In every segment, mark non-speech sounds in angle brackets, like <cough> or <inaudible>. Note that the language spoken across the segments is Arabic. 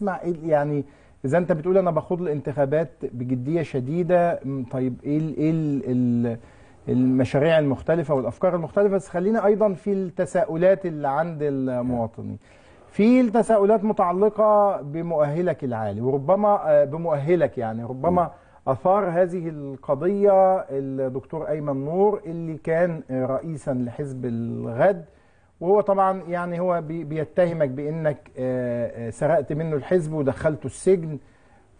اسمع إيه يعني إذا أنت بتقول أنا بخوض الانتخابات بجدية شديدة طيب إيه إيه ال ال المشاريع المختلفة والأفكار المختلفة؟ بس خلينا أيضا في التساؤلات اللي عند المواطنين. في التساؤلات متعلقة بمؤهلك العالي وربما آه، بمؤهلك يعني ربما أثار هذه القضية الدكتور أيمن نور اللي كان آه، رئيسا لحزب الغد وهو طبعا يعني هو بي- بيتهمك بإنك آه، آه، سرقت منه الحزب ودخلته السجن.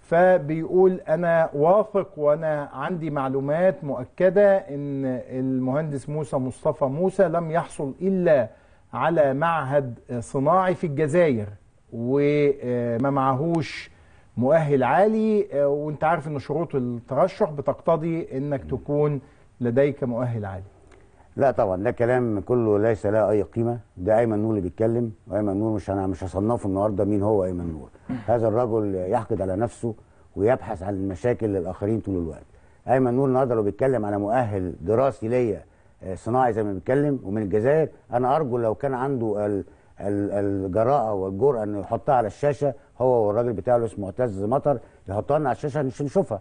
فبيقول أنا واثق وأنا عندي معلومات مؤكدة إن المهندس موسى مصطفى موسى لم يحصل إلا على معهد صناعي في الجزائر وما معهوش مؤهل عالي آه، وأنت عارف إن شروط الترشح بتقتضي إنك تكون لديك مؤهل عالي. لا طبعا ده كلام كله ليس له أي قيمة. ده أيمن نور اللي بيتكلم وأيمن نور مش أنا مش هصنفه النهارده مين هو أيمن نور. هذا الرجل يحقد على نفسه ويبحث عن المشاكل للآخرين طول الوقت. أيمن نور النهارده لو بيتكلم على مؤهل دراسي ليا آه، صناعي زي ما بيتكلم ومن الجزائر أنا أرجو لو كان عنده ال ال الجراءة والجرأة إنه يحطها على الشاشة هو والراجل بتاعه اللي اسمه معتز مطر يحطها لنا على الشاشة عشان نشوفها.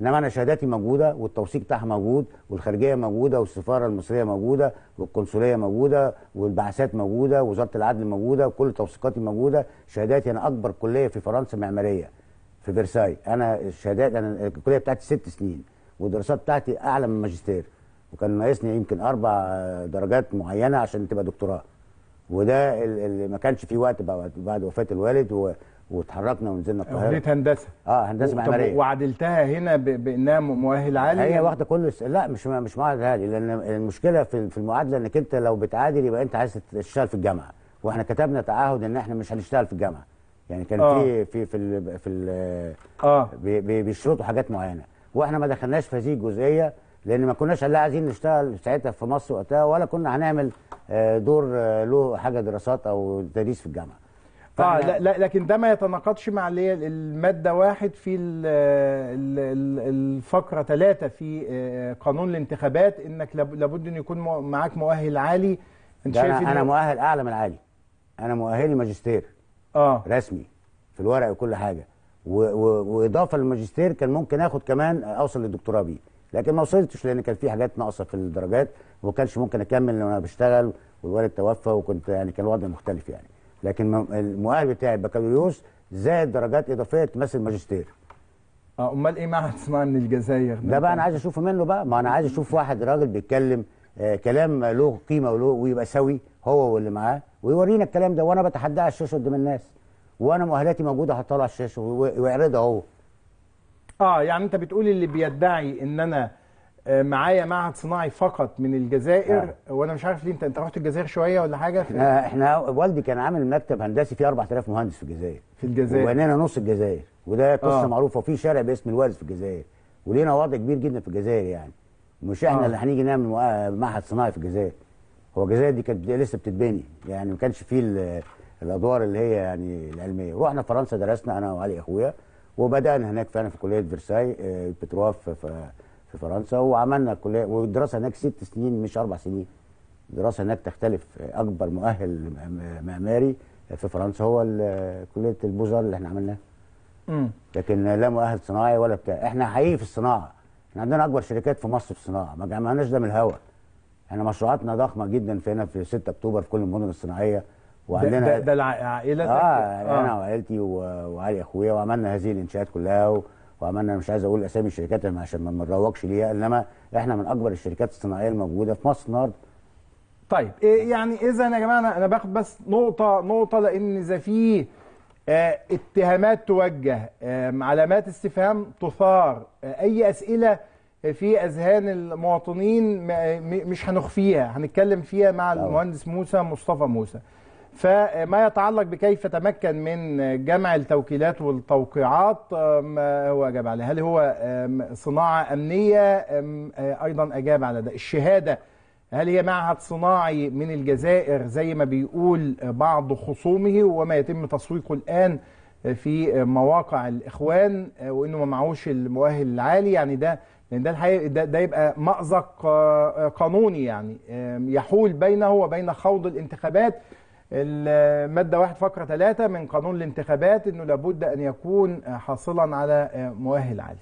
إنما أنا شهاداتي موجودة والتوثيق بتاعها موجود والخارجية موجودة والسفارة المصرية موجودة والقنصلية موجودة والبعثات موجودة ووزارة العدل موجودة وكل توثيقاتي موجودة. شهاداتي أنا أكبر كلية في فرنسا معمارية في فرساي. أنا الشهادات أنا الكلية بتاعتي ست سنين والدراسات بتاعتي أعلى من ماجستير وكان ناقصني يمكن أربع درجات معينة عشان تبقى دكتوراه. وده ال- اللي ما كانش فيه وقت بعد وفاة الوالد و... واتحركنا ونزلنا القاهرة. كليه هندسة. آه هندسة معمارية. وعدلتها هنا ب- بإنها مؤهل عالي هي واخدة كل الس... لا مش مش معادله عالي لأن المشكلة في في المعادلة إنك أنت لو بتعادل يبقى أنت عايز تشتغل في الجامعة. وإحنا كتبنا تعهد إن إحنا مش هنشتغل في الجامعة. يعني كان آه. في في في ال في ال آه. بي- بي- بيشرطوا حاجات معينة. وإحنا ما دخلناش في هذه الجزئية لأن ما كناش لا عايزين نشتغل ساعتها في مصر وقتها ولا كنا هنعمل آه، دور آه، له حاجة دراسات أو تدريس في الجامعة. آه لا, لا لكن ده ما يتناقضش مع اللي هي المادة واحد في ال- الفقرة ثلاثة في آه، قانون الانتخابات إنك لاب- لابد إن يكون معاك مؤهل عالي. أنت شايف أنا إنه- مؤهل أعلى من العالي أنا مؤهلي ماجستير. آه. رسمي في الورق وكل حاجة. وإضافة للماجستير كان ممكن آخد كمان أوصل للدكتوراه بيه. لكن ما وصلتش لأن كان في حاجات ناقصة في الدرجات وما كانش ممكن أكمل لو أنا بشتغل والوالد توفى وكنت يعني كان الوضع مختلف يعني. لكن المؤهل بتاعي بكالوريوس زائد درجات إضافية تمثل ماجستير. آه أمال إيه معهد <laughs> صناعه من الجزائر؟ ده بقى أنا عايز اشوفه منه بقى. ما أنا عايز أشوف واحد راجل بيتكلم آه كلام له قيمة وله ويبقى سوي هو واللي معاه ويورينا الكلام ده وأنا بتحداه على الشاشة قدام الناس وأنا مؤهلاتي موجودة هحطها له على الشاشة وي- ويعرضها هو. آه يعني أنت بتقول اللي بيدعي إن أنا آه، معايا معهد صناعي فقط من الجزائر وأنا مش عارف ليه أنت أنت رحت الجزائر شوية ولا حاجة؟ في, إحنا إحنا والدي كان عامل مكتب هندسي فيه 4000 مهندس في الجزائر. في الجزائر. وبنينا نص الجزائر. وده قصة آه. آه. معروفة. وفي شارع باسم الوالد في الجزائر. ولينا وضع كبير جدا في الجزائر يعني. مش إحنا آه. آه. اللي هنيجي نعمل معهد صناعي في الجزائر. هو الجزائر دي كانت لسه بتتبني. يعني ما كانش فيه ال- الأدوار اللي هي يعني العلمية. رحنا فرنسا درسنا أنا وعلي أخويا. وبدأنا هناك فعلا في كلية فرساي آه، البترواف في- فرنسا وعملنا كلية والدراسة هناك ست سنين مش أربع سنين. الدراسة هناك تختلف أكبر مؤهل معماري في فرنسا هو كلية البوزار اللي إحنا عملناها. لكن لا مؤهل صناعي ولا بتاع. إحنا حقيقي في الصناعة. إحنا عندنا أكبر شركات في مصر في الصناعة. ما عملناش ده من الهوا. إحنا مشروعاتنا ضخمة جدا في هنا في 6 أكتوبر في كل المدن الصناعية. وعندنا ده, ده عائلتك آه أنا وعائلتي وعلي إخويا وعملنا هذه الانشاءات كلها. وعملنا مش عايز أقول أسامي الشركات عشان ما نروجش ليها إنما إحنا من أكبر الشركات الصناعية الموجودة في مصر النهارده طيب إيه يعني إذا يا جماعة أنا باخد بس نقطة نقطة لأن إذا في آه، اتهامات توجه آم، علامات استفهام تثار آه، أي أسئلة في أذهان المواطنين مش هنخفيها هنتكلم فيها مع. المهندس موسى مصطفى موسى فما يتعلق بكيف تمكن من جمع التوكيلات والتوقيعات آه، ما هو أجاب عليه. هل هو آم، صناعة أمنية؟ آم، آه، أيضا أجاب على ده. الشهادة هل هي معهد صناعي من الجزائر زي ما بيقول بعض خصومه؟ وما يتم تسويقه الآن في مواقع الإخوان وإنه ما معهوش المؤهل العالي. يعني ده لأن ده الحقيقة ده, ده يبقى مأزق قانوني يعني. يحول بينه وبين خوض الانتخابات. المادة واحد فقرة ثلاثة من قانون الانتخابات أنه لابد أن يكون حاصلا على مؤهل عالي.